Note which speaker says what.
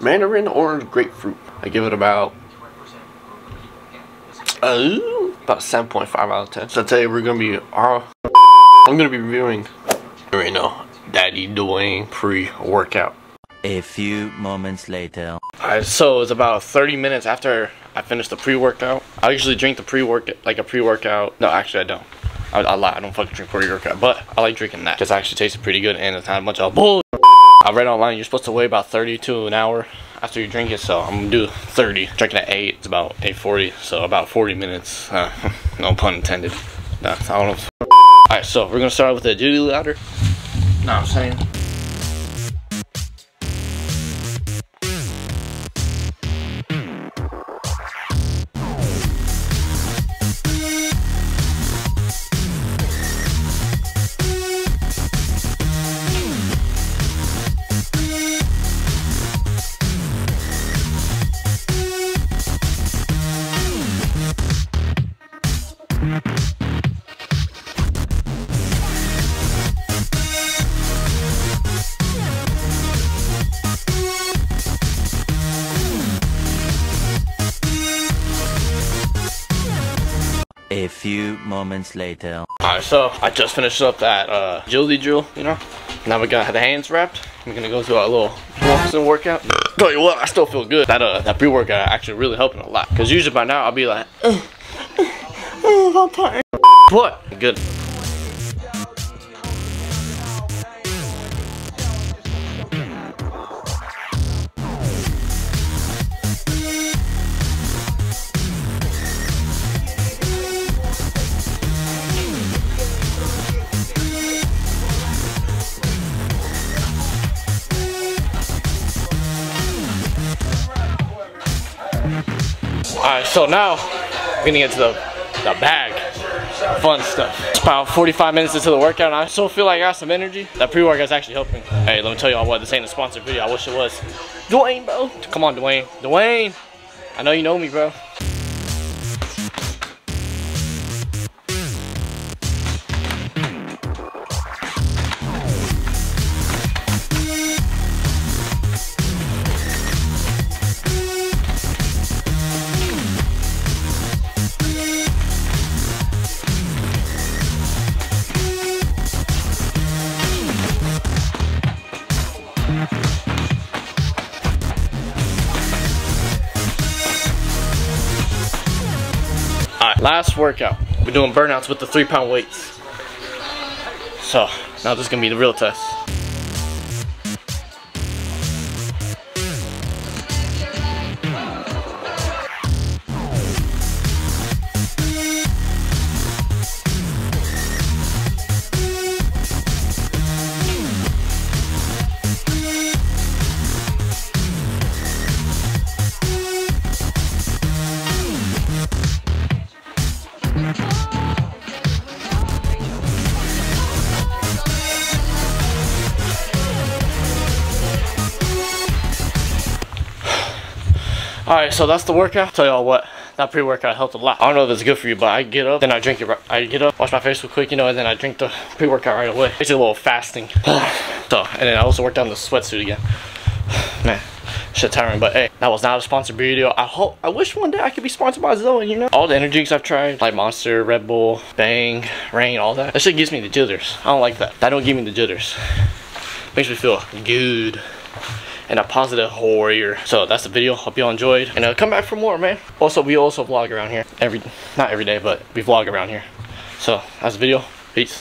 Speaker 1: Mandarin orange grapefruit. I give it about uh, about 7.5 out of 10. So today we're gonna be uh, I'm gonna be reviewing right now Daddy Dwayne pre-workout.
Speaker 2: A few moments later.
Speaker 1: Alright, so it's about 30 minutes after I finished the pre-workout. I usually drink the pre-workout, like a pre-workout. No, actually I don't. I, I lie, I don't fucking drink pre-workout, but I like drinking that. Cause it actually tastes pretty good and it's not much of bull. I read online you're supposed to weigh about 32 an hour after you drink it, so I'm gonna do 30. Drinking at 8, it's about 8.40, so about 40 minutes. Uh, no pun intended. Nah, I don't know. Alright, so we're gonna start with the duty ladder. No, I'm saying?
Speaker 2: A few moments later.
Speaker 1: Alright, so I just finished up that uh, agility drill, you know. Now we got the hands wrapped. We're gonna go through our little Boston workout. Tell you what, I still feel good. That uh, that pre-workout actually really helping a lot. Cause usually by now I'll be like, I'm tired. What? Good. Alright, so now we're gonna get to the, the bag. Fun stuff. It's about 45 minutes into the workout and I still feel like I got some energy. That pre-workout's actually helping. Hey, let me tell y'all what, this ain't a sponsored video. I wish it was. Dwayne, bro. Come on, Dwayne. Dwayne. I know you know me, bro. Alright, last workout. We're doing burnouts with the three pound weights. So, now this is gonna be the real test. Alright, so that's the workout. Tell y'all what, that pre-workout helped a lot. I don't know if it's good for you, but I get up, then I drink it. Right, I get up, wash my face real quick, you know, and then I drink the pre-workout right away. It's a little fasting. so, and then I also worked on the sweatsuit again. Man, shit tiring, but hey, that was not a sponsored video. I hope, I wish one day I could be sponsored by ZOA, you know? All the energy drinks I've tried, like Monster, Red Bull, Bang, Reign, all that. That shit gives me the jitters. I don't like that. That don't give me the jitters. Makes me feel good and a positive warrior. So that's the video. Hope y'all enjoyed. And uh, come back for more, man. Also, we also vlog around here. Every, not every day, but we vlog around here. So that's the video. Peace.